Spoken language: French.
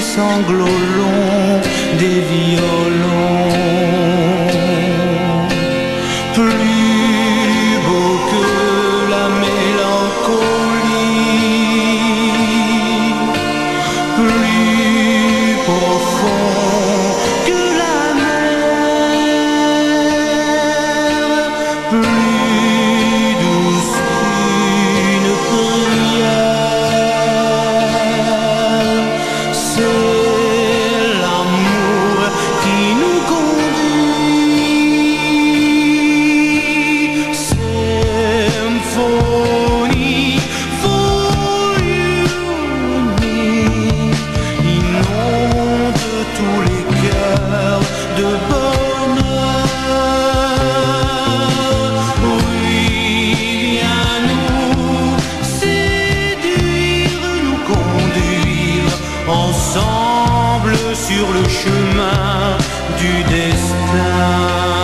sanglots longs des violons. ensemble sur le chemin du destin.